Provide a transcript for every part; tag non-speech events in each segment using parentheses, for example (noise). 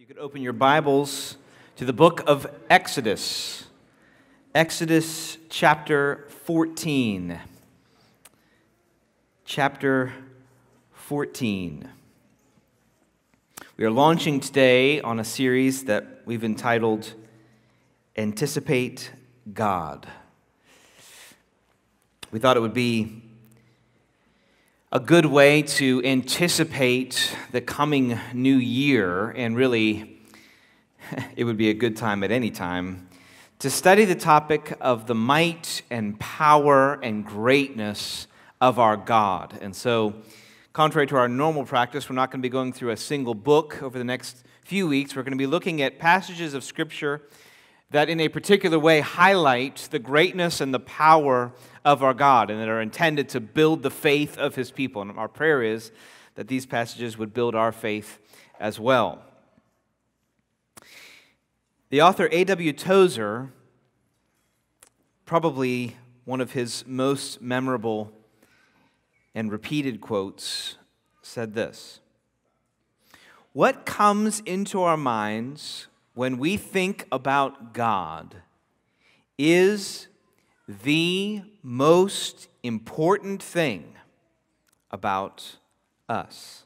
You could open your Bibles to the book of Exodus, Exodus chapter 14. Chapter 14. We are launching today on a series that we've entitled Anticipate God. We thought it would be a good way to anticipate the coming new year, and really, (laughs) it would be a good time at any time, to study the topic of the might and power and greatness of our God. And so, contrary to our normal practice, we're not going to be going through a single book over the next few weeks. We're going to be looking at passages of Scripture that, in a particular way, highlight the greatness and the power of our God and that are intended to build the faith of his people. And our prayer is that these passages would build our faith as well. The author A.W. Tozer, probably one of his most memorable and repeated quotes, said this What comes into our minds when we think about God is the most important thing about us.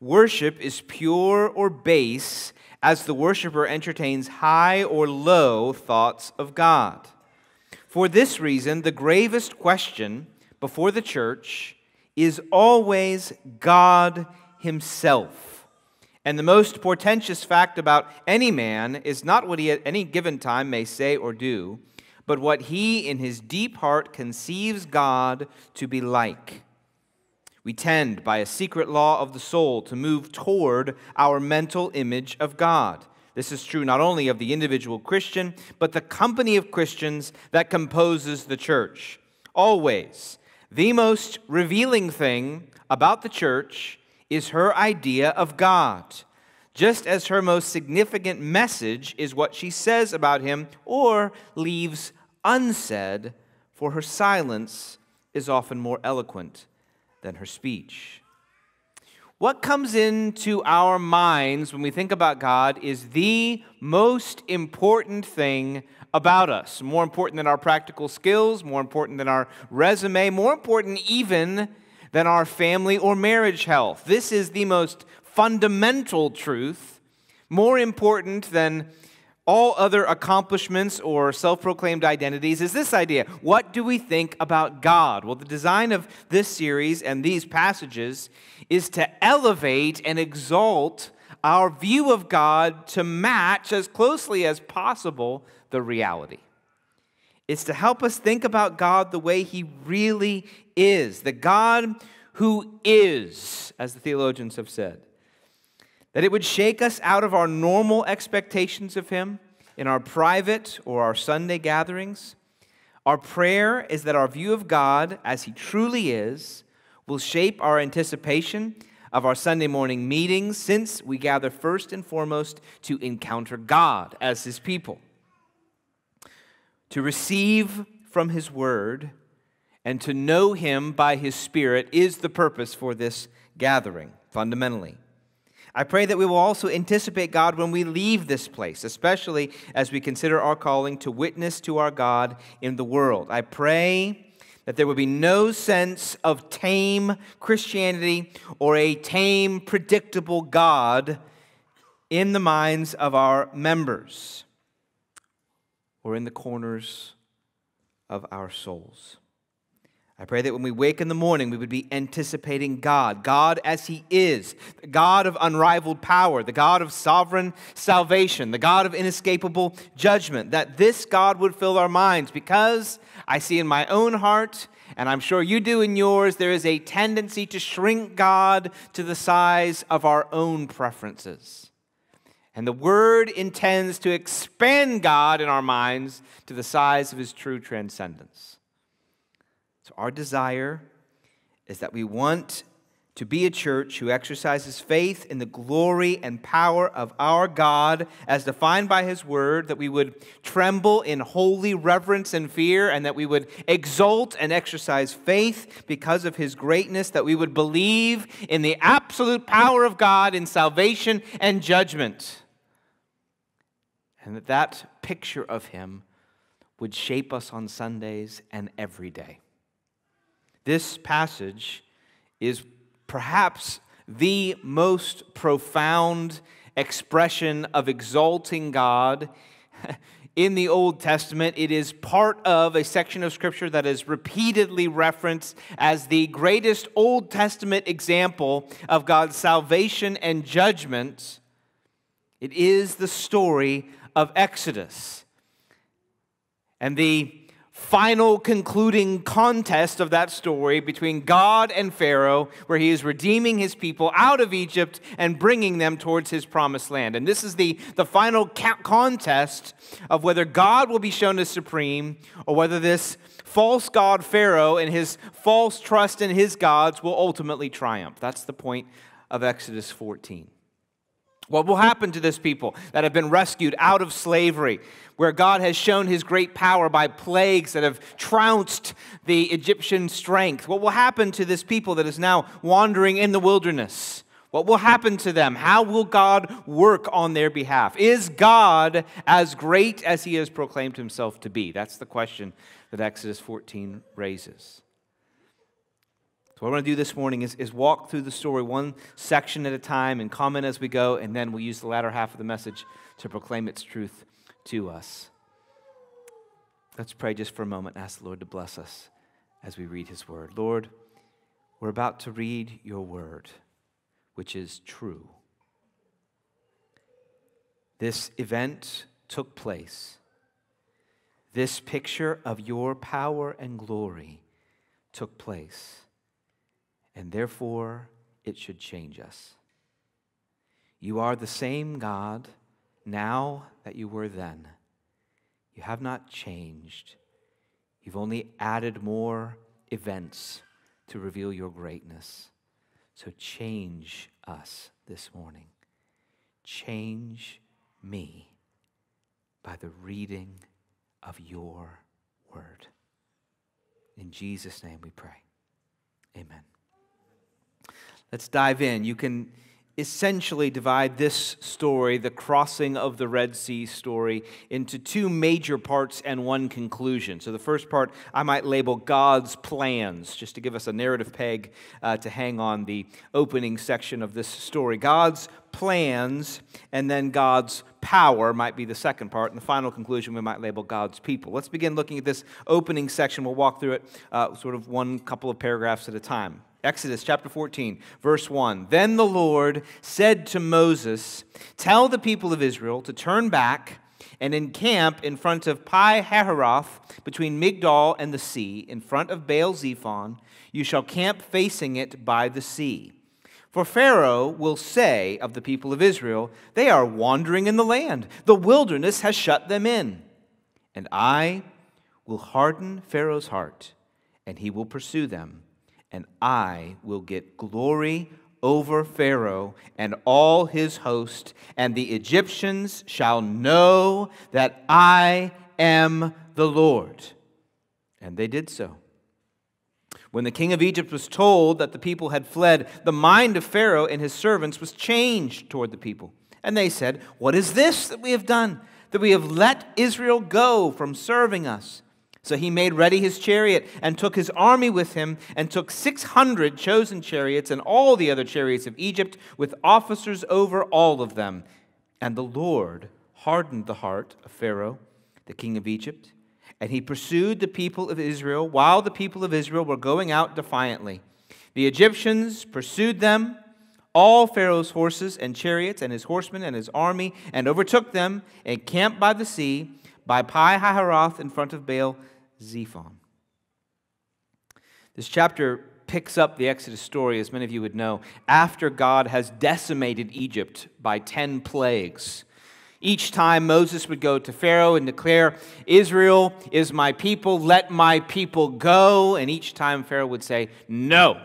Worship is pure or base as the worshiper entertains high or low thoughts of God. For this reason, the gravest question before the church is always God Himself. And the most portentous fact about any man is not what he at any given time may say or do, but what he in his deep heart conceives God to be like. We tend, by a secret law of the soul, to move toward our mental image of God. This is true not only of the individual Christian, but the company of Christians that composes the church. Always, the most revealing thing about the church is her idea of God, just as her most significant message is what she says about him or leaves unsaid, for her silence is often more eloquent than her speech. What comes into our minds when we think about God is the most important thing about us. More important than our practical skills, more important than our resume, more important even than our family or marriage health. This is the most fundamental truth, more important than all other accomplishments or self proclaimed identities is this idea what do we think about God? Well, the design of this series and these passages is to elevate and exalt our view of God to match as closely as possible the reality. It's to help us think about God the way He really is, the God who is, as the theologians have said that it would shake us out of our normal expectations of Him in our private or our Sunday gatherings. Our prayer is that our view of God as He truly is will shape our anticipation of our Sunday morning meetings since we gather first and foremost to encounter God as His people, to receive from His Word, and to know Him by His Spirit is the purpose for this gathering, fundamentally. I pray that we will also anticipate God when we leave this place, especially as we consider our calling to witness to our God in the world. I pray that there will be no sense of tame Christianity or a tame, predictable God in the minds of our members or in the corners of our souls. I pray that when we wake in the morning, we would be anticipating God, God as He is, the God of unrivaled power, the God of sovereign salvation, the God of inescapable judgment, that this God would fill our minds because I see in my own heart, and I'm sure you do in yours, there is a tendency to shrink God to the size of our own preferences. And the Word intends to expand God in our minds to the size of His true transcendence. So, our desire is that we want to be a church who exercises faith in the glory and power of our God as defined by His Word, that we would tremble in holy reverence and fear, and that we would exult and exercise faith because of His greatness, that we would believe in the absolute power of God in salvation and judgment, and that that picture of Him would shape us on Sundays and every day. This passage is perhaps the most profound expression of exalting God (laughs) in the Old Testament. It is part of a section of Scripture that is repeatedly referenced as the greatest Old Testament example of God's salvation and judgment. It is the story of Exodus. And the final concluding contest of that story between God and Pharaoh, where he is redeeming his people out of Egypt and bringing them towards his promised land. And this is the, the final contest of whether God will be shown as supreme or whether this false God Pharaoh and his false trust in his gods will ultimately triumph. That's the point of Exodus 14. What will happen to this people that have been rescued out of slavery, where God has shown his great power by plagues that have trounced the Egyptian strength? What will happen to this people that is now wandering in the wilderness? What will happen to them? How will God work on their behalf? Is God as great as he has proclaimed himself to be? That's the question that Exodus 14 raises. So, what I want to do this morning is, is walk through the story one section at a time and comment as we go, and then we'll use the latter half of the message to proclaim its truth to us. Let's pray just for a moment and ask the Lord to bless us as we read His word. Lord, we're about to read your word, which is true. This event took place. This picture of your power and glory took place and therefore it should change us. You are the same God now that you were then. You have not changed. You've only added more events to reveal your greatness. So change us this morning. Change me by the reading of your word. In Jesus' name we pray. Amen. Let's dive in. You can essentially divide this story, the crossing of the Red Sea story, into two major parts and one conclusion. So, the first part I might label God's plans, just to give us a narrative peg uh, to hang on the opening section of this story. God's plans, and then God's power might be the second part. And the final conclusion we might label God's people. Let's begin looking at this opening section. We'll walk through it uh, sort of one couple of paragraphs at a time. Exodus chapter 14, verse 1. Then the Lord said to Moses, Tell the people of Israel to turn back and encamp in front of Pi Hahiroth, between Migdol and the sea, in front of Baal Zephon. You shall camp facing it by the sea. For Pharaoh will say of the people of Israel, They are wandering in the land. The wilderness has shut them in. And I will harden Pharaoh's heart, and he will pursue them and I will get glory over Pharaoh and all his host, and the Egyptians shall know that I am the Lord. And they did so. When the king of Egypt was told that the people had fled, the mind of Pharaoh and his servants was changed toward the people. And they said, What is this that we have done? That we have let Israel go from serving us? So he made ready his chariot and took his army with him and took 600 chosen chariots and all the other chariots of Egypt with officers over all of them. And the Lord hardened the heart of Pharaoh, the king of Egypt, and he pursued the people of Israel while the people of Israel were going out defiantly. The Egyptians pursued them, all Pharaoh's horses and chariots and his horsemen and his army, and overtook them and camped by the sea by Pi Hahiroth in front of Baal Zephon. This chapter picks up the Exodus story, as many of you would know, after God has decimated Egypt by 10 plagues. Each time Moses would go to Pharaoh and declare, Israel is my people, let my people go. And each time Pharaoh would say, No,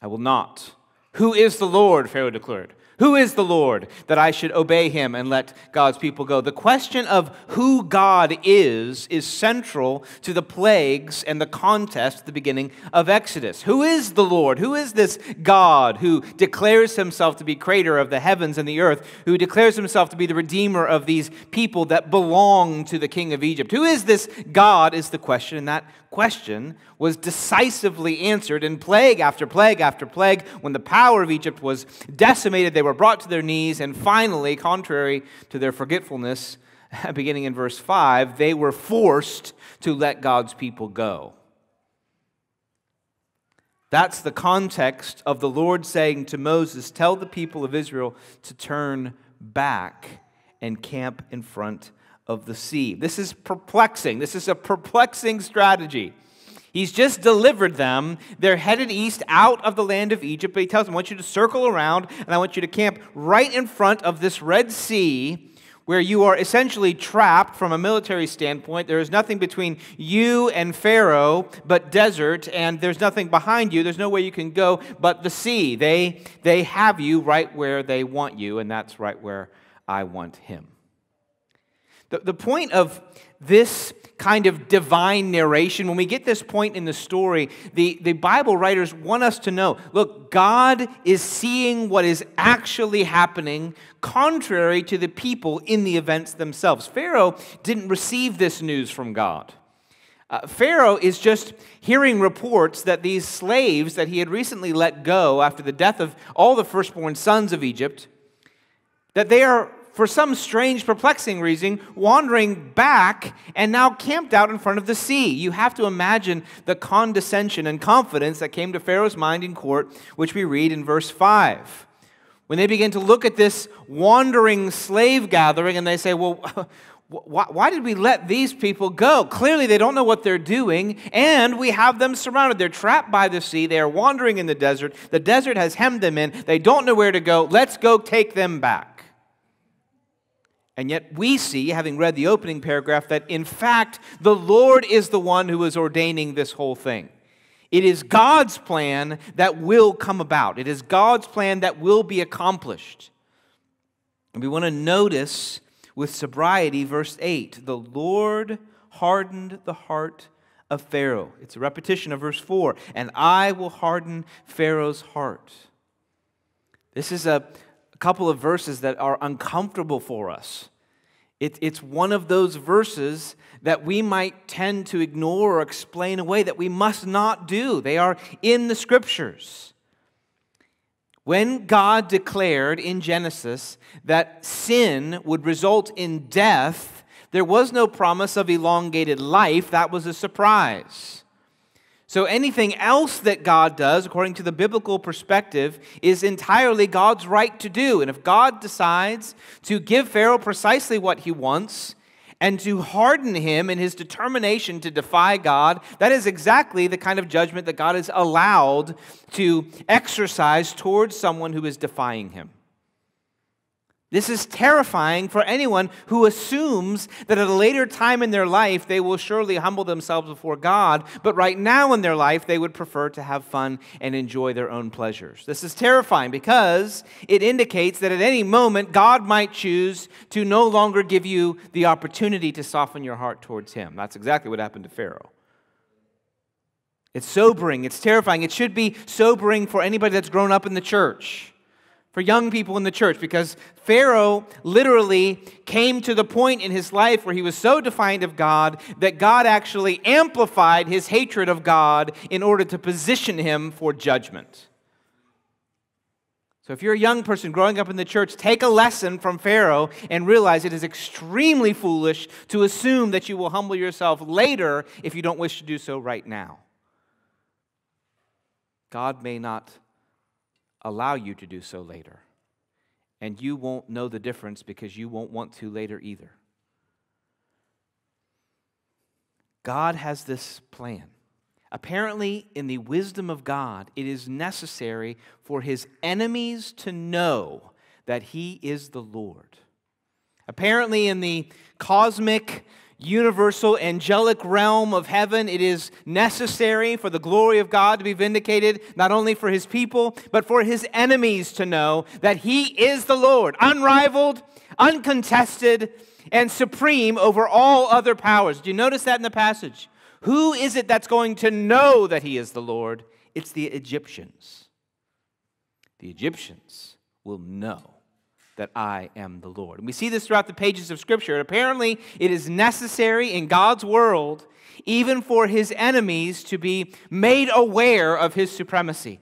I will not. Who is the Lord? Pharaoh declared. Who is the Lord that I should obey him and let God's people go? The question of who God is is central to the plagues and the contest at the beginning of Exodus. Who is the Lord? Who is this God who declares himself to be creator of the heavens and the earth, who declares himself to be the redeemer of these people that belong to the king of Egypt? Who is this God is the question, and that question was decisively answered in plague after plague after plague. When the power of Egypt was decimated, they were brought to their knees, and finally, contrary to their forgetfulness, (laughs) beginning in verse 5, they were forced to let God's people go. That's the context of the Lord saying to Moses, Tell the people of Israel to turn back and camp in front of the sea. This is perplexing. This is a perplexing strategy. He's just delivered them. They're headed east out of the land of Egypt, but he tells them, I want you to circle around and I want you to camp right in front of this Red Sea where you are essentially trapped from a military standpoint. There is nothing between you and Pharaoh but desert, and there's nothing behind you. There's no way you can go but the sea. They, they have you right where they want you, and that's right where I want him. The, the point of this kind of divine narration, when we get this point in the story, the, the Bible writers want us to know look, God is seeing what is actually happening contrary to the people in the events themselves. Pharaoh didn't receive this news from God. Uh, Pharaoh is just hearing reports that these slaves that he had recently let go after the death of all the firstborn sons of Egypt, that they are for some strange, perplexing reason, wandering back and now camped out in front of the sea. You have to imagine the condescension and confidence that came to Pharaoh's mind in court, which we read in verse 5. When they begin to look at this wandering slave gathering and they say, Well, (laughs) why, did we let these people go? Clearly, they don't know what they're doing, and we have them surrounded. They're trapped by the sea. They are wandering in the desert. The desert has hemmed them in. They don't know where to go. Let's go take them back. And yet, we see, having read the opening paragraph, that in fact, the Lord is the one who is ordaining this whole thing. It is God's plan that will come about, it is God's plan that will be accomplished. And we want to notice with sobriety verse 8 the Lord hardened the heart of Pharaoh. It's a repetition of verse 4 and I will harden Pharaoh's heart. This is a, couple of verses that are uncomfortable for us. It, it's one of those verses that we might tend to ignore or explain away that we must not do. They are in the scriptures. When God declared in Genesis that sin would result in death, there was no promise of elongated life. That was a surprise. So anything else that God does, according to the biblical perspective, is entirely God's right to do. And if God decides to give Pharaoh precisely what he wants, and to harden him in his determination to defy God, that is exactly the kind of judgment that God is allowed to exercise towards someone who is defying him. This is terrifying for anyone who assumes that at a later time in their life they will surely humble themselves before God, but right now in their life they would prefer to have fun and enjoy their own pleasures. This is terrifying because it indicates that at any moment God might choose to no longer give you the opportunity to soften your heart towards Him. That's exactly what happened to Pharaoh. It's sobering, it's terrifying. It should be sobering for anybody that's grown up in the church for young people in the church because Pharaoh literally came to the point in his life where he was so defiant of God that God actually amplified his hatred of God in order to position him for judgment. So, if you're a young person growing up in the church, take a lesson from Pharaoh and realize it is extremely foolish to assume that you will humble yourself later if you don't wish to do so right now. God may not allow you to do so later. And you won't know the difference because you won't want to later either. God has this plan. Apparently, in the wisdom of God, it is necessary for his enemies to know that he is the Lord. Apparently, in the cosmic universal angelic realm of heaven, it is necessary for the glory of God to be vindicated, not only for his people, but for his enemies to know that he is the Lord, unrivaled, uncontested, and supreme over all other powers. Do you notice that in the passage? Who is it that's going to know that he is the Lord? It's the Egyptians. The Egyptians will know that I am the Lord. And we see this throughout the pages of Scripture. Apparently, it is necessary in God's world, even for his enemies, to be made aware of his supremacy.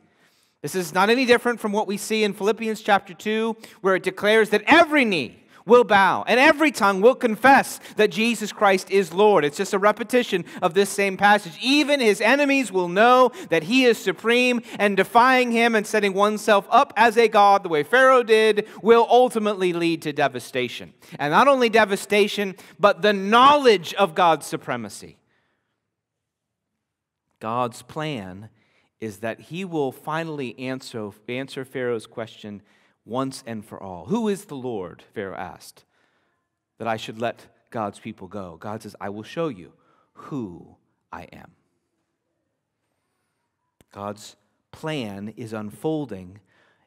This is not any different from what we see in Philippians chapter 2, where it declares that every knee will bow, and every tongue will confess that Jesus Christ is Lord. It's just a repetition of this same passage. Even his enemies will know that he is supreme, and defying him and setting oneself up as a God, the way Pharaoh did, will ultimately lead to devastation. And not only devastation, but the knowledge of God's supremacy. God's plan is that he will finally answer, answer Pharaoh's question once and for all. Who is the Lord? Pharaoh asked, that I should let God's people go. God says, I will show you who I am. God's plan is unfolding,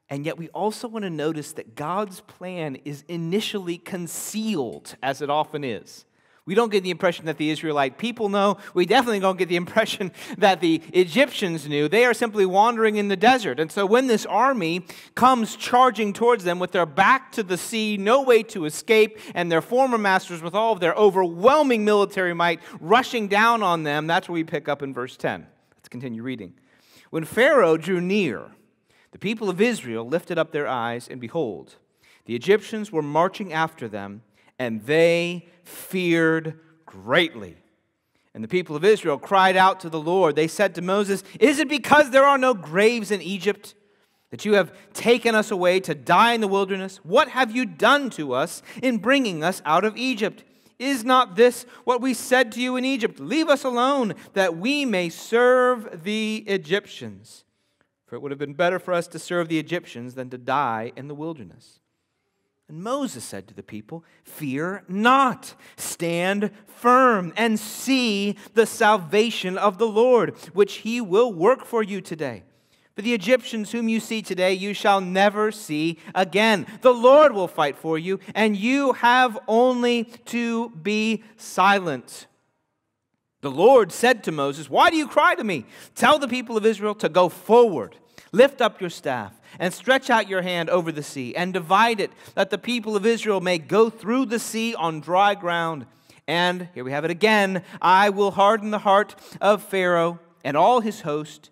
and yet we also want to notice that God's plan is initially concealed, as it often is. We don't get the impression that the Israelite people know. We definitely don't get the impression (laughs) that the Egyptians knew. They are simply wandering in the desert. And so when this army comes charging towards them with their back to the sea, no way to escape, and their former masters with all of their overwhelming military might rushing down on them, that's where we pick up in verse 10. Let's continue reading. When Pharaoh drew near, the people of Israel lifted up their eyes, and behold, the Egyptians were marching after them and they feared greatly. And the people of Israel cried out to the Lord. They said to Moses, Is it because there are no graves in Egypt that you have taken us away to die in the wilderness? What have you done to us in bringing us out of Egypt? Is not this what we said to you in Egypt? Leave us alone, that we may serve the Egyptians. For it would have been better for us to serve the Egyptians than to die in the wilderness. And Moses said to the people, Fear not, stand firm and see the salvation of the Lord, which he will work for you today. For the Egyptians whom you see today, you shall never see again. The Lord will fight for you, and you have only to be silent. The Lord said to Moses, Why do you cry to me? Tell the people of Israel to go forward. Lift up your staff and stretch out your hand over the sea and divide it, that the people of Israel may go through the sea on dry ground. And here we have it again I will harden the heart of Pharaoh and all his host,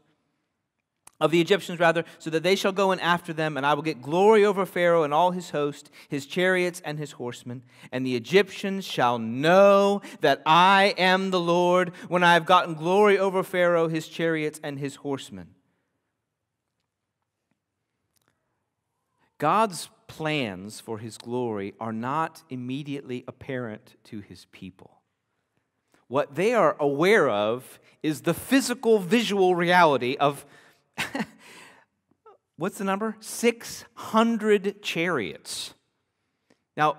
of the Egyptians rather, so that they shall go in after them, and I will get glory over Pharaoh and all his host, his chariots and his horsemen. And the Egyptians shall know that I am the Lord when I have gotten glory over Pharaoh, his chariots, and his horsemen. God's plans for his glory are not immediately apparent to his people. What they are aware of is the physical, visual reality of (laughs) what's the number? 600 chariots. Now,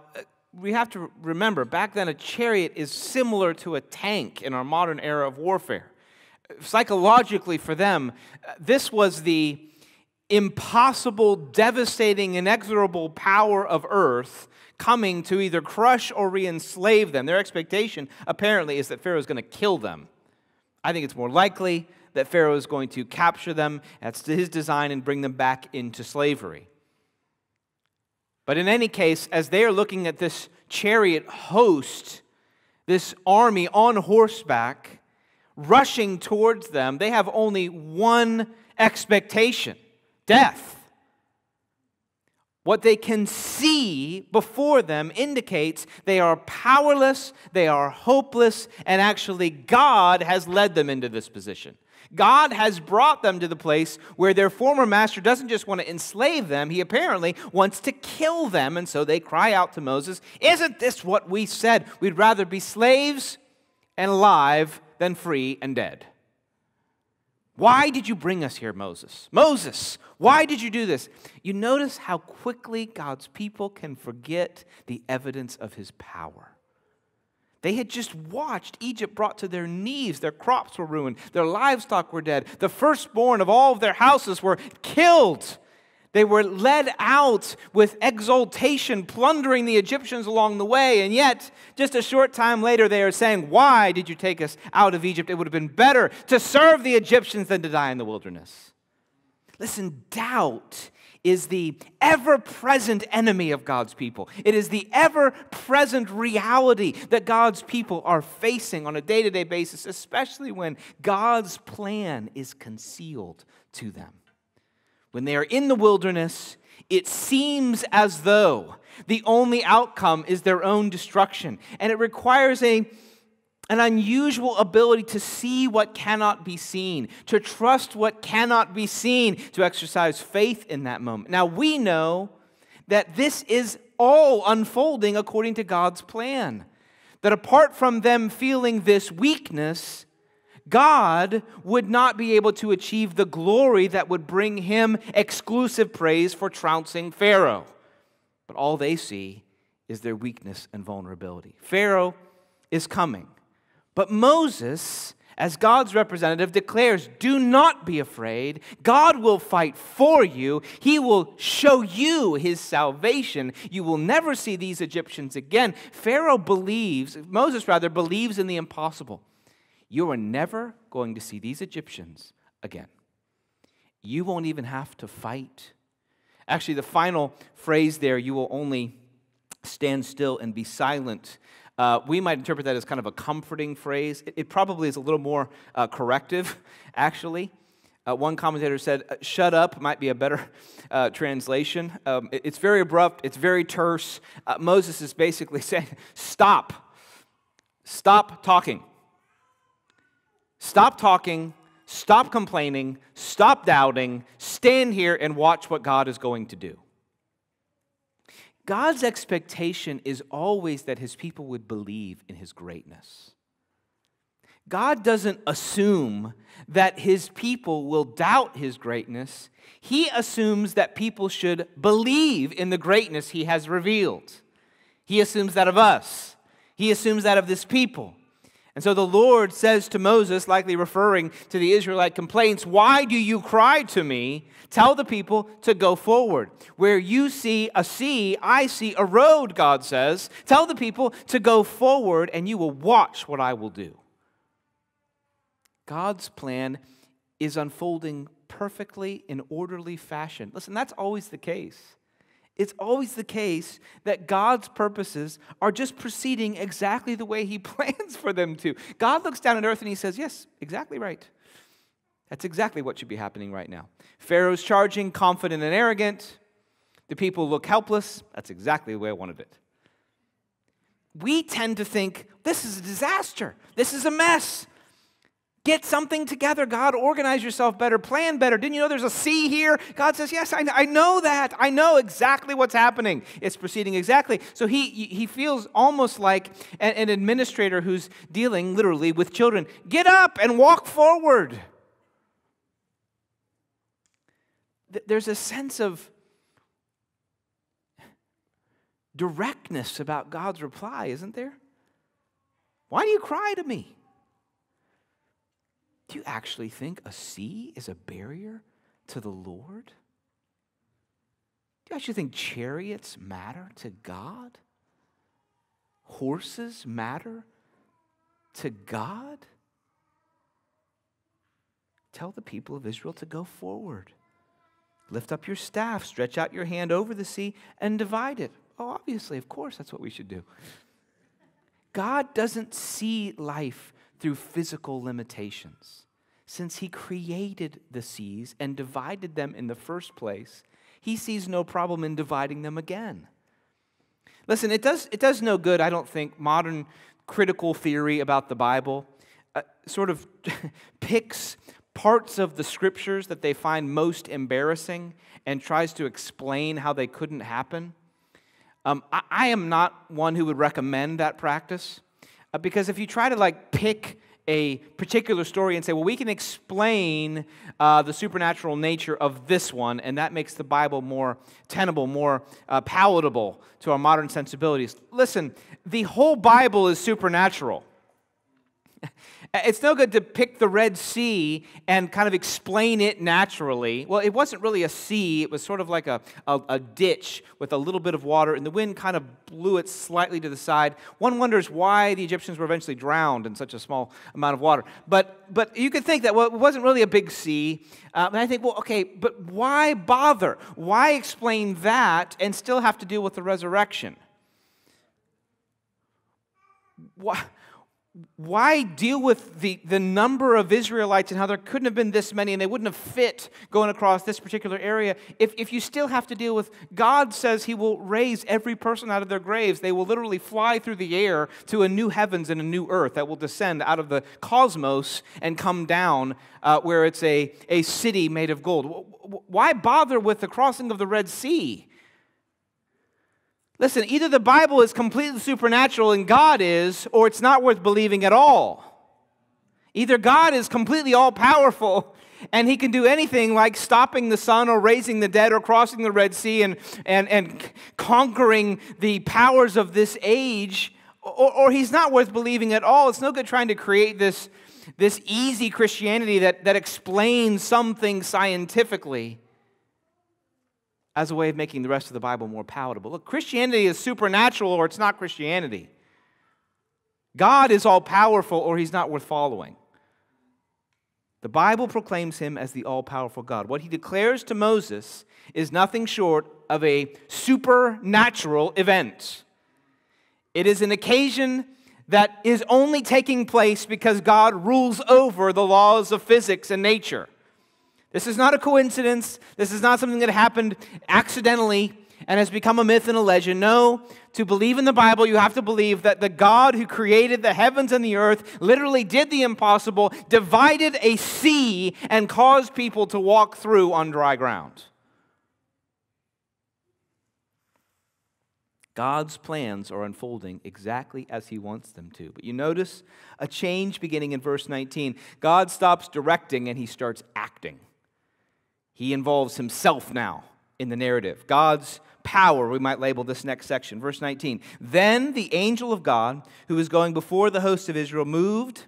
we have to remember back then, a chariot is similar to a tank in our modern era of warfare. Psychologically, for them, this was the impossible, devastating, inexorable power of earth coming to either crush or re enslave them. Their expectation, apparently, is that Pharaoh is going to kill them. I think it's more likely that Pharaoh is going to capture them, that's his design, and bring them back into slavery. But in any case, as they are looking at this chariot host, this army on horseback, rushing towards them, they have only one expectation death. What they can see before them indicates they are powerless, they are hopeless, and actually God has led them into this position. God has brought them to the place where their former master doesn't just want to enslave them, he apparently wants to kill them. And so they cry out to Moses, Isn't this what we said? We'd rather be slaves and alive than free and dead. Why did you bring us here, Moses? Moses, why did you do this? You notice how quickly God's people can forget the evidence of his power. They had just watched Egypt brought to their knees. Their crops were ruined. Their livestock were dead. The firstborn of all of their houses were killed. They were led out with exultation, plundering the Egyptians along the way. And yet, just a short time later, they are saying, Why did you take us out of Egypt? It would have been better to serve the Egyptians than to die in the wilderness. Listen, doubt is the ever present enemy of God's people. It is the ever present reality that God's people are facing on a day to day basis, especially when God's plan is concealed to them. When they are in the wilderness, it seems as though the only outcome is their own destruction. And it requires a, an unusual ability to see what cannot be seen, to trust what cannot be seen, to exercise faith in that moment. Now, we know that this is all unfolding according to God's plan. That apart from them feeling this weakness, God would not be able to achieve the glory that would bring him exclusive praise for trouncing Pharaoh. But all they see is their weakness and vulnerability. Pharaoh is coming. But Moses, as God's representative, declares Do not be afraid. God will fight for you. He will show you his salvation. You will never see these Egyptians again. Pharaoh believes, Moses rather, believes in the impossible. You are never going to see these Egyptians again. You won't even have to fight. Actually, the final phrase there, you will only stand still and be silent. Uh, we might interpret that as kind of a comforting phrase. It, it probably is a little more uh, corrective, (laughs) actually. Uh, one commentator said, uh, shut up might be a better (laughs) uh, translation. Um, it, it's very abrupt, it's very terse. Uh, Moses is basically (laughs) saying, stop. Stop talking. Stop talking, stop complaining, stop doubting, stand here and watch what God is going to do. God's expectation is always that his people would believe in his greatness. God doesn't assume that his people will doubt his greatness. He assumes that people should believe in the greatness he has revealed. He assumes that of us, he assumes that of this people. And so the Lord says to Moses, likely referring to the Israelite complaints, Why do you cry to me? Tell the people to go forward. Where you see a sea, I see a road, God says. Tell the people to go forward, and you will watch what I will do. God's plan is unfolding perfectly in orderly fashion. Listen, that's always the case. It's always the case that God's purposes are just proceeding exactly the way He (laughs) plans for them to. God looks down at earth and He says, Yes, exactly right. That's exactly what should be happening right now. Pharaoh's charging, confident and arrogant. The people look helpless. That's exactly the way I wanted it. We tend to think this is a disaster. This is a mess. Get something together, God. Organize yourself better. Plan better. Didn't you know there's a sea here? God says, Yes, I, I know that. I know exactly what's happening. It's proceeding exactly. So he, he feels almost like an, an administrator who's dealing literally with children. Get up and walk forward. There's a sense of directness about God's reply, isn't there? Why do you cry to me? Do you actually think a sea is a barrier to the Lord? Do you actually think chariots matter to God? Horses matter to God? Tell the people of Israel to go forward. Lift up your staff, stretch out your hand over the sea, and divide it. Oh, obviously, of course, that's what we should do. God doesn't see life through physical limitations. Since he created the seas and divided them in the first place, he sees no problem in dividing them again. Listen, it does, it does no good, I don't think, modern critical theory about the Bible uh, sort of (laughs) picks parts of the scriptures that they find most embarrassing and tries to explain how they couldn't happen. Um, I, I, am not one who would recommend that practice. Uh, because if you try to like pick a particular story and say, well, we can explain uh, the supernatural nature of this one, and that makes the Bible more tenable, more uh, palatable to our modern sensibilities. Listen, the whole Bible is supernatural. (laughs) It's no good to pick the Red Sea and kind of explain it naturally. Well, it wasn't really a sea, it was sort of like a, a, a, ditch with a little bit of water, and the wind kind of blew it slightly to the side. One wonders why the Egyptians were eventually drowned in such a small amount of water. But, but you could think that, well, it wasn't really a big sea. Uh, and I think, well, okay, but why bother? Why explain that and still have to deal with the resurrection? Why? Why deal with the, the number of Israelites and how there couldn't have been this many and they wouldn't have fit going across this particular area if, if you still have to deal with God says He will raise every person out of their graves. They will literally fly through the air to a new heavens and a new earth that will descend out of the cosmos and come down uh, where it's a, a city made of gold. Why bother with the crossing of the Red Sea? Listen, either the Bible is completely supernatural and God is, or it's not worth believing at all. Either God is completely all powerful and he can do anything like stopping the sun or raising the dead or crossing the Red Sea and, and, and conquering the powers of this age, or, or he's not worth believing at all. It's no good trying to create this, this easy Christianity that, that explains something scientifically as a way of making the rest of the Bible more palatable. Look, Christianity is supernatural or it's not Christianity. God is all powerful or he's not worth following. The Bible proclaims him as the all powerful God. What he declares to Moses is nothing short of a supernatural event. It is an occasion that is only taking place because God rules over the laws of physics and nature. This is not a coincidence. This is not something that happened accidentally and has become a myth and a legend. No, to believe in the Bible, you have to believe that the God who created the heavens and the earth literally did the impossible, divided a sea, and caused people to walk through on dry ground. God's plans are unfolding exactly as He wants them to. But you notice a change beginning in verse 19. God stops directing and He starts acting. He involves himself now in the narrative. God's power, we might label this next section. Verse 19. Then the angel of God, who was going before the host of Israel, moved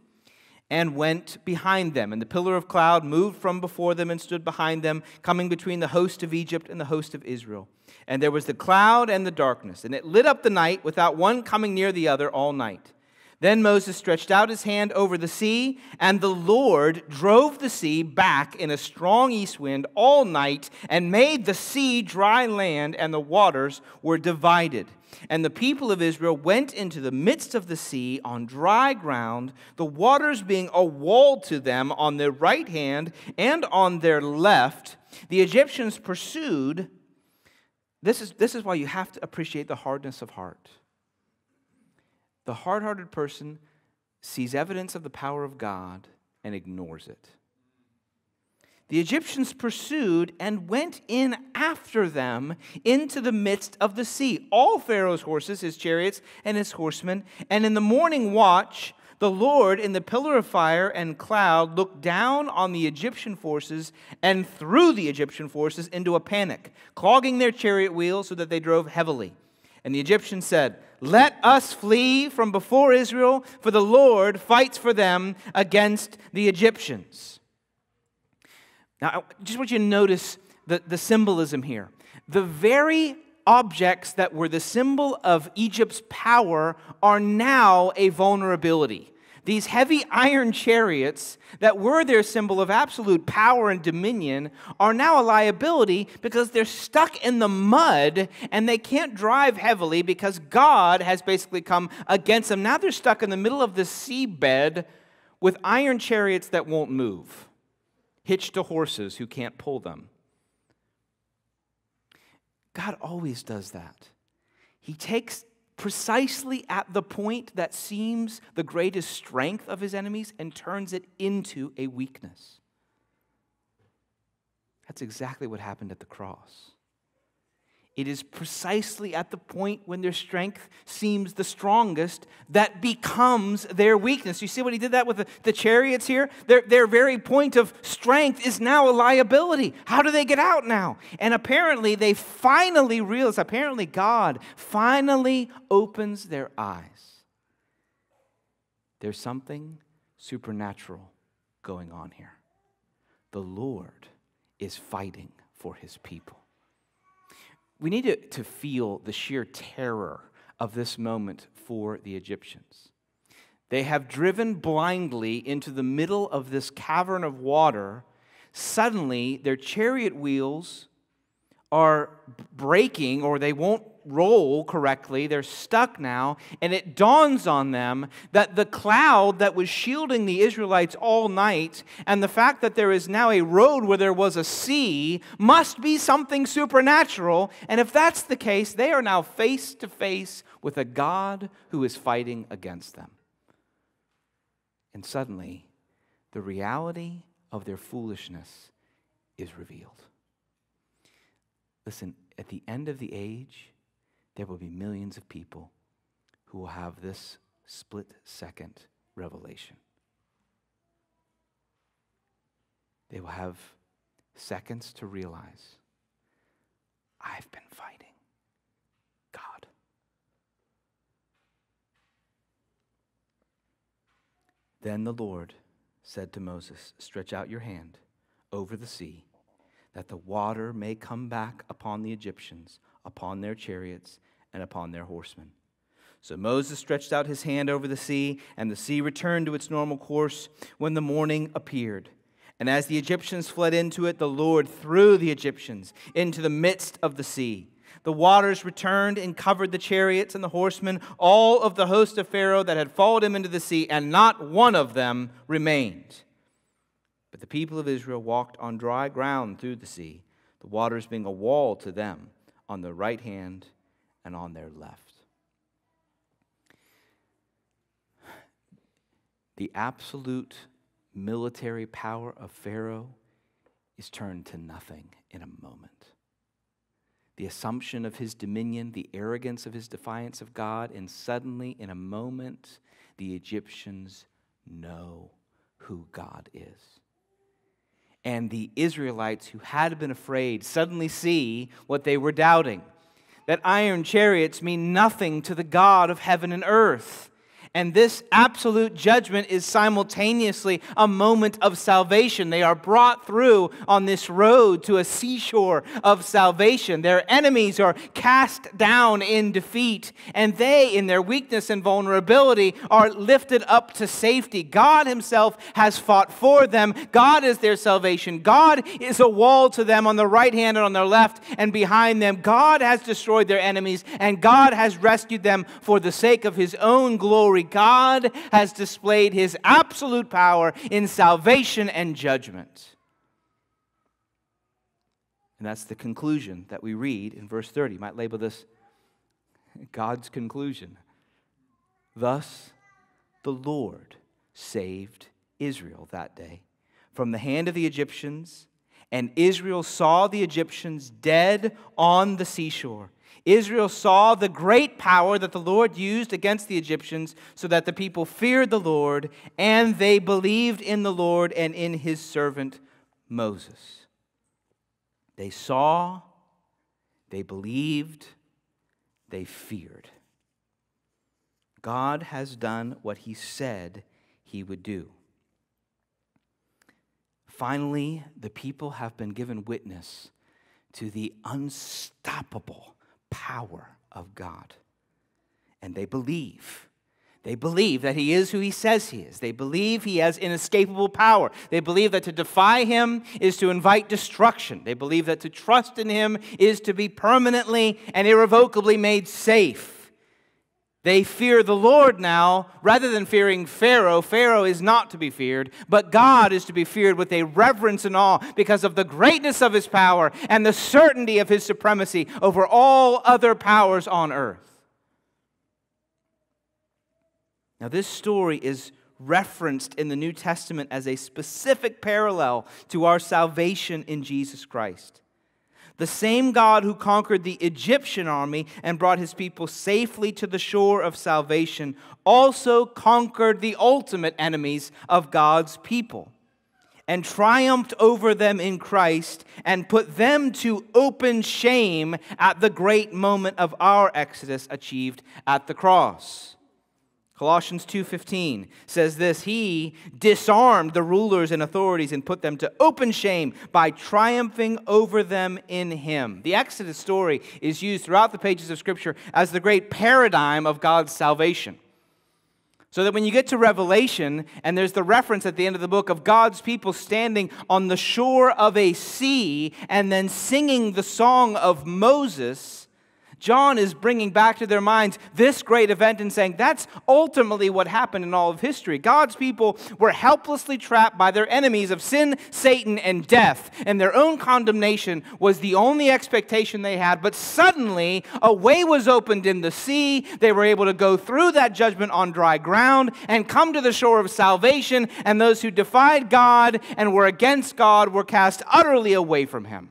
and went behind them. And the pillar of cloud moved from before them and stood behind them, coming between the host of Egypt and the host of Israel. And there was the cloud and the darkness, and it lit up the night without one coming near the other all night. Then Moses stretched out his hand over the sea, and the Lord drove the sea back in a strong east wind all night and made the sea dry land, and the waters were divided. And the people of Israel went into the midst of the sea on dry ground, the waters being a wall to them on their right hand and on their left. The Egyptians pursued. This is, this is why you have to appreciate the hardness of heart. The hard hearted person sees evidence of the power of God and ignores it. The Egyptians pursued and went in after them into the midst of the sea, all Pharaoh's horses, his chariots, and his horsemen. And in the morning watch, the Lord, in the pillar of fire and cloud, looked down on the Egyptian forces and threw the Egyptian forces into a panic, clogging their chariot wheels so that they drove heavily. And the Egyptians said, Let us flee from before Israel, for the Lord fights for them against the Egyptians. Now, I just want you to notice the, the symbolism here. The very objects that were the symbol of Egypt's power are now a vulnerability. These heavy iron chariots that were their symbol of absolute power and dominion are now a liability because they're stuck in the mud and they can't drive heavily because God has basically come against them. Now they're stuck in the middle of the seabed with iron chariots that won't move, hitched to horses who can't pull them. God always does that. He takes precisely at the point that seems the greatest strength of his enemies and turns it into a weakness. That's exactly what happened at the cross. It is precisely at the point when their strength seems the strongest that becomes their weakness. You see what he did that with the, the, chariots here? Their, their very point of strength is now a liability. How do they get out now? And apparently, they finally realize, apparently, God finally opens their eyes. There's something supernatural going on here. The Lord is fighting for his people we need to, to feel the sheer terror of this moment for the Egyptians. They have driven blindly into the middle of this cavern of water. Suddenly, their chariot wheels are breaking or they won't roll correctly. They're stuck now. And it dawns on them that the cloud that was shielding the Israelites all night and the fact that there is now a road where there was a sea must be something supernatural. And if that's the case, they are now face to face with a God who is fighting against them. And suddenly, the reality of their foolishness is revealed. Listen, at the end of the age, there will be millions of people who will have this split second revelation. They will have seconds to realize I've been fighting God. Then the Lord said to Moses, Stretch out your hand over the sea, that the water may come back upon the Egyptians upon their chariots, and upon their horsemen. So Moses stretched out his hand over the sea, and the sea returned to its normal course when the morning appeared. And as the Egyptians fled into it, the Lord threw the Egyptians into the midst of the sea. The waters returned and covered the chariots and the horsemen, all of the host of Pharaoh that had followed him into the sea, and not one of them remained. But the people of Israel walked on dry ground through the sea, the waters being a wall to them on their right hand and on their left. The absolute military power of Pharaoh is turned to nothing in a moment. The assumption of his dominion, the arrogance of his defiance of God, and suddenly, in a moment, the Egyptians know who God is and the Israelites who had been afraid suddenly see what they were doubting that iron chariots mean nothing to the God of heaven and earth. And this absolute judgment is simultaneously a moment of salvation. They are brought through on this road to a seashore of salvation. Their enemies are cast down in defeat, and they, in their weakness and vulnerability, are lifted up to safety. God Himself has fought for them. God is their salvation. God is a wall to them on the right hand and on their left and behind them. God has destroyed their enemies, and God has rescued them for the sake of His own glory. God has displayed his absolute power in salvation and judgment. And that's the conclusion that we read in verse 30. You might label this God's conclusion. Thus, the Lord saved Israel that day from the hand of the Egyptians, and Israel saw the Egyptians dead on the seashore. Israel saw the great power that the Lord used against the Egyptians so that the people feared the Lord and they believed in the Lord and in his servant Moses. They saw, they believed, they feared. God has done what he said he would do. Finally, the people have been given witness to the unstoppable power of God. And they believe. They believe that he is who he says he is. They believe he has inescapable power. They believe that to defy him is to invite destruction. They believe that to trust in him is to be permanently and irrevocably made safe. They fear the Lord now rather than fearing Pharaoh. Pharaoh is not to be feared, but God is to be feared with a reverence and awe because of the greatness of his power and the certainty of his supremacy over all other powers on earth. Now, this story is referenced in the New Testament as a specific parallel to our salvation in Jesus Christ. The same God who conquered the Egyptian army and brought his people safely to the shore of salvation also conquered the ultimate enemies of God's people and triumphed over them in Christ and put them to open shame at the great moment of our exodus achieved at the cross. Colossians 2:15 says this, he disarmed the rulers and authorities and put them to open shame by triumphing over them in him. The Exodus story is used throughout the pages of scripture as the great paradigm of God's salvation. So that when you get to Revelation, and there's the reference at the end of the book of God's people standing on the shore of a sea and then singing the song of Moses, John is bringing back to their minds this great event and saying that's ultimately what happened in all of history. God's people were helplessly trapped by their enemies of sin, Satan, and death, and their own condemnation was the only expectation they had. But suddenly, a way was opened in the sea. They were able to go through that judgment on dry ground and come to the shore of salvation, and those who defied God and were against God were cast utterly away from Him.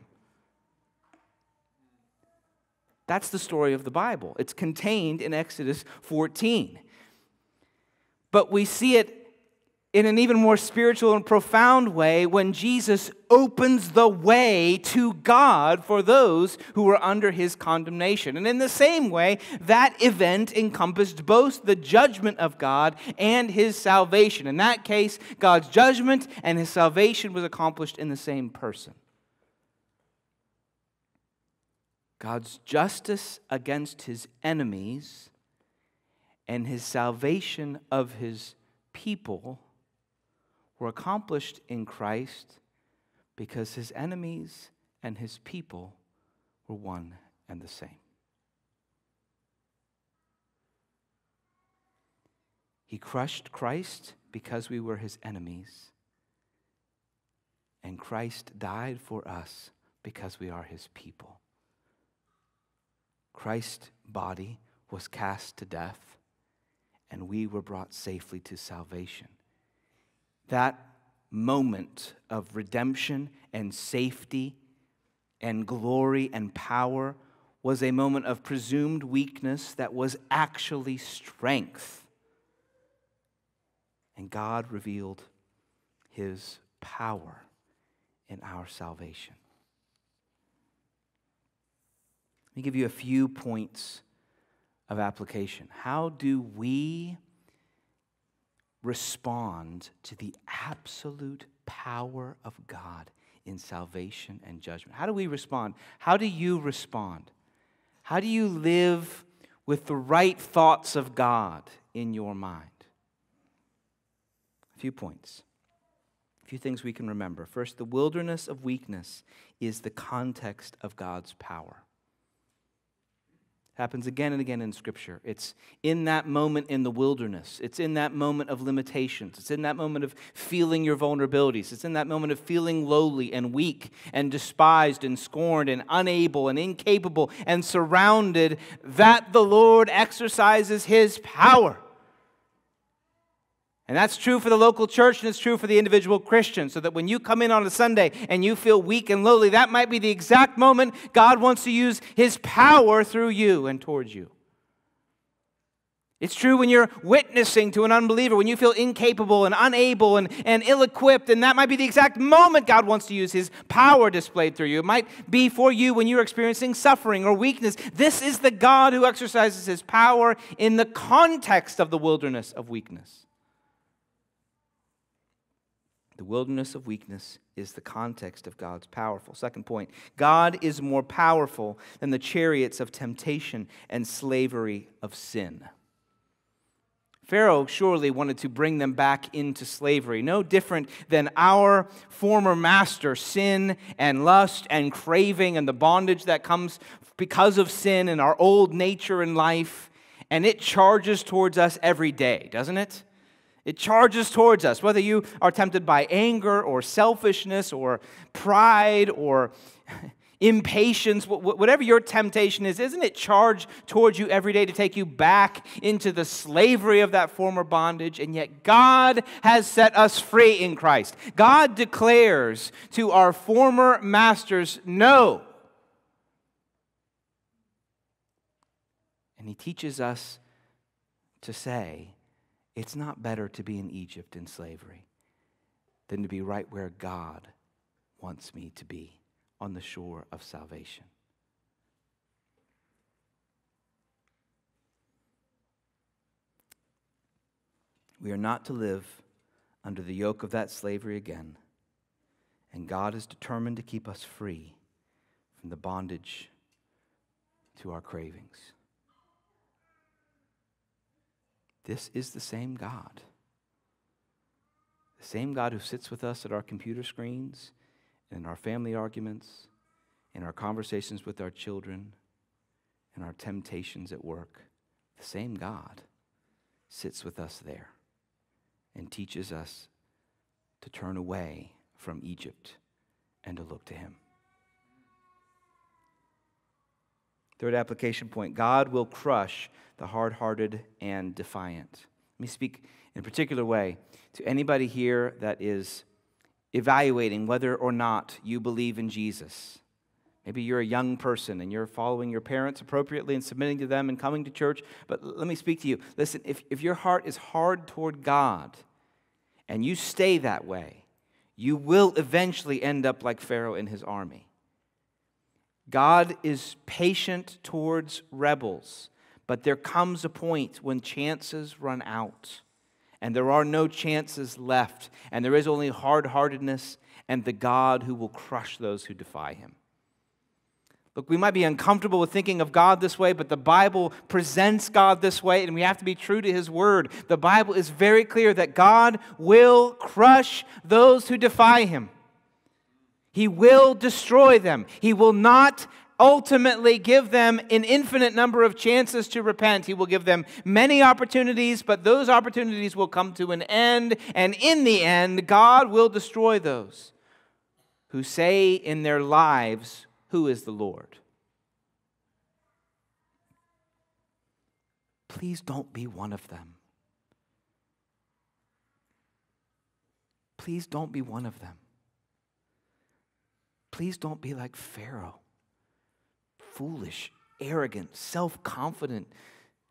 That's the story of the Bible. It's contained in Exodus 14. But we see it in an even more spiritual and profound way when Jesus opens the way to God for those who were under his condemnation. And in the same way, that event encompassed both the judgment of God and his salvation. In that case, God's judgment and his salvation was accomplished in the same person. God's justice against his enemies and his salvation of his people were accomplished in Christ because his enemies and his people were one and the same. He crushed Christ because we were his enemies, and Christ died for us because we are his people. Christ's body was cast to death, and we were brought safely to salvation. That moment of redemption and safety and glory and power was a moment of presumed weakness that was actually strength. And God revealed his power in our salvation. Let me give you a few points of application. How do we respond to the absolute power of God in salvation and judgment? How do we respond? How do you respond? How do you live with the right thoughts of God in your mind? A few points. A few things we can remember. First, the wilderness of weakness is the context of God's power happens again and again in Scripture. It's in that moment in the wilderness. It's in that moment of limitations. It's in that moment of feeling your vulnerabilities. It's in that moment of feeling lowly and weak and despised and scorned and unable and incapable and surrounded that the Lord exercises His power. And that's true for the local church and it's true for the individual Christian. So that when you come in on a Sunday and you feel weak and lowly, that might be the exact moment God wants to use His power through you and towards you. It's true when you're witnessing to an unbeliever, when you feel incapable and unable and, and ill equipped, and that might be the exact moment God wants to use His power displayed through you. It might be for you when you're experiencing suffering or weakness. This is the God who exercises His power in the context of the wilderness of weakness. The wilderness of weakness is the context of God's powerful. Second point God is more powerful than the chariots of temptation and slavery of sin. Pharaoh surely wanted to bring them back into slavery, no different than our former master, sin and lust and craving and the bondage that comes because of sin and our old nature in life. And it charges towards us every day, doesn't it? It charges towards us, whether you are tempted by anger or selfishness or pride or (laughs) impatience, whatever your temptation is, isn't it charged towards you every day to take you back into the slavery of that former bondage? And yet, God has set us free in Christ. God declares to our former masters, no. And He teaches us to say, it's not better to be in Egypt in slavery than to be right where God wants me to be on the shore of salvation. We are not to live under the yoke of that slavery again, and God is determined to keep us free from the bondage to our cravings. This is the same God. The same God who sits with us at our computer screens, in our family arguments, in our conversations with our children, in our temptations at work. The same God sits with us there and teaches us to turn away from Egypt and to look to Him. Third application point God will crush the hard hearted and defiant. Let me speak in a particular way to anybody here that is evaluating whether or not you believe in Jesus. Maybe you're a young person and you're following your parents appropriately and submitting to them and coming to church. But let me speak to you. Listen, if, if your heart is hard toward God and you stay that way, you will eventually end up like Pharaoh and his army. God is patient towards rebels, but there comes a point when chances run out and there are no chances left, and there is only hard heartedness and the God who will crush those who defy him. Look, we might be uncomfortable with thinking of God this way, but the Bible presents God this way, and we have to be true to His word. The Bible is very clear that God will crush those who defy Him. He will destroy them. He will not ultimately give them an infinite number of chances to repent. He will give them many opportunities, but those opportunities will come to an end. And in the end, God will destroy those who say in their lives, Who is the Lord? Please don't be one of them. Please don't be one of them. Please don't be like Pharaoh foolish, arrogant, self confident,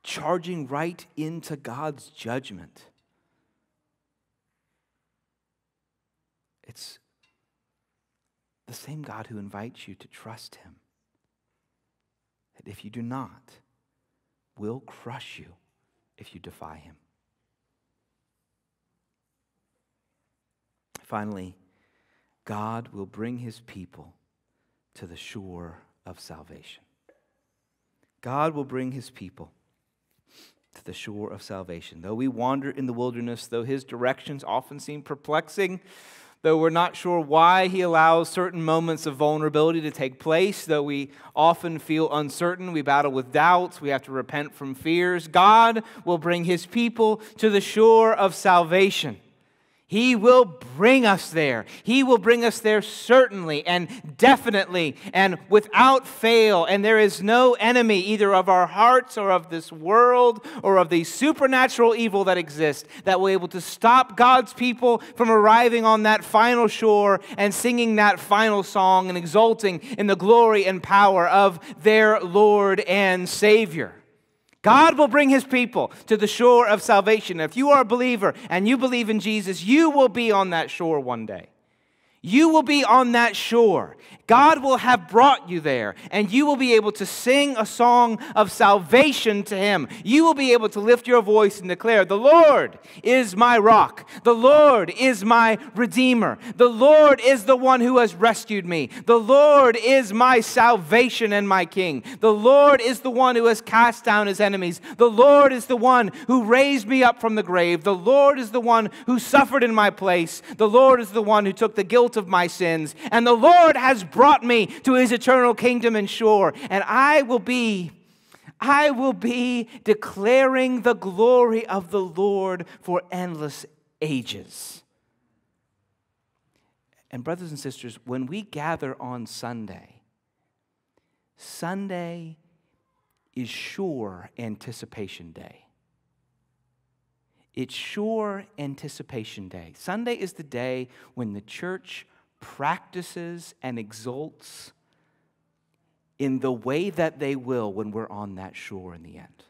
charging right into God's judgment. It's the same God who invites you to trust Him. That if you do not, will crush you if you defy Him. Finally, God will bring his people to the shore of salvation. God will bring his people to the shore of salvation. Though we wander in the wilderness, though his directions often seem perplexing, though we're not sure why he allows certain moments of vulnerability to take place, though we often feel uncertain, we battle with doubts, we have to repent from fears, God will bring his people to the shore of salvation. He will bring us there. He will bring us there certainly and definitely and without fail. And there is no enemy, either of our hearts or of this world or of the supernatural evil that exists, that will be able to stop God's people from arriving on that final shore and singing that final song and exulting in the glory and power of their Lord and Savior. God will bring his people to the shore of salvation. If you are a believer and you believe in Jesus, you will be on that shore one day. You will be on that shore. God will have brought you there, and you will be able to sing a song of salvation to Him. You will be able to lift your voice and declare, The Lord is my rock. The Lord is my redeemer. The Lord is the one who has rescued me. The Lord is my salvation and my king. The Lord is the one who has cast down his enemies. The Lord is the one who raised me up from the grave. The Lord is the one who suffered in my place. The Lord is the one who took the guilt of my sins. And the Lord has brought me to his eternal kingdom and shore. And I will be, I will be declaring the glory of the Lord for endless ages. And, brothers and sisters, when we gather on Sunday, Sunday is sure anticipation day. It's sure anticipation day. Sunday is the day when the church practices and exults in the way that they will when we're on that shore in the end.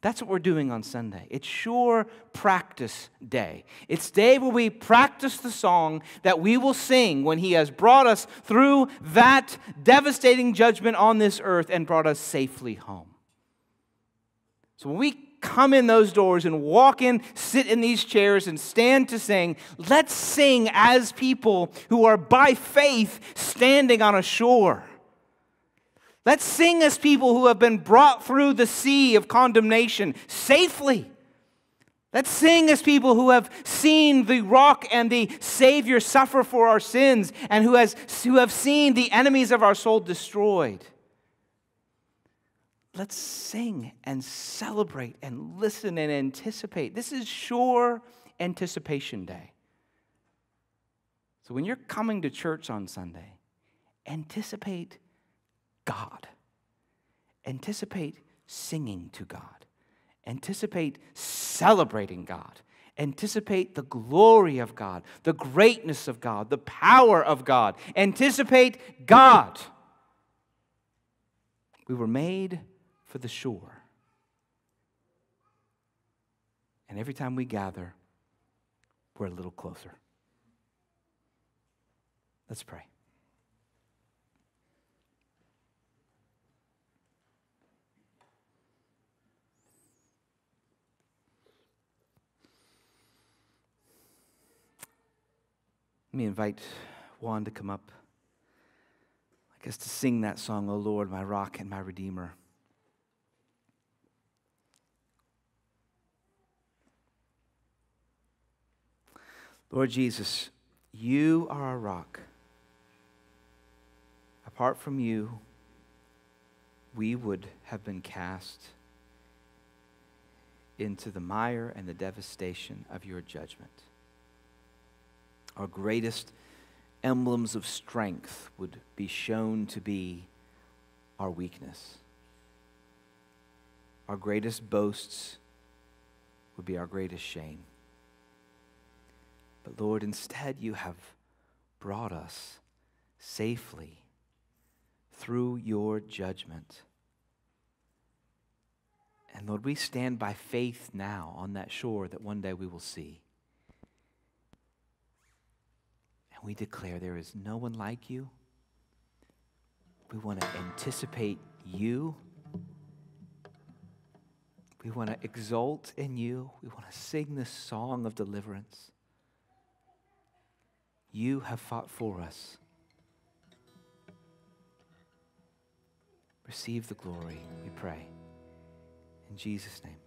That's what we're doing on Sunday. It's sure practice day. It's day where we practice the song that we will sing when He has brought us through that devastating judgment on this earth and brought us safely home. So when we come in those doors and walk in, sit in these chairs, and stand to sing, let's sing as people who are by faith standing on a shore. Let's sing as people who have been brought through the sea of condemnation safely. Let's sing as people who have seen the rock and the Savior suffer for our sins and who, has, who have seen the enemies of our soul destroyed. Let's sing and celebrate and listen and anticipate. This is sure anticipation day. So when you're coming to church on Sunday, anticipate God. Anticipate singing to God. Anticipate celebrating God. Anticipate the glory of God, the greatness of God, the power of God. Anticipate God. We were made for the shore. And every time we gather, we're a little closer. Let's pray. Let me invite Juan to come up. I guess to sing that song, O Lord, my rock and my redeemer. Lord Jesus, you are our rock. Apart from you, we would have been cast into the mire and the devastation of your judgment. Our greatest emblems of strength would be shown to be our weakness. Our greatest boasts would be our greatest shame. But Lord, instead, you have brought us safely through your judgment. And Lord, we stand by faith now on that shore that one day we will see. And we declare there is no one like you. We want to anticipate you. We want to exult in you. We want to sing this song of deliverance. You have fought for us. Receive the glory, we pray. In Jesus' name.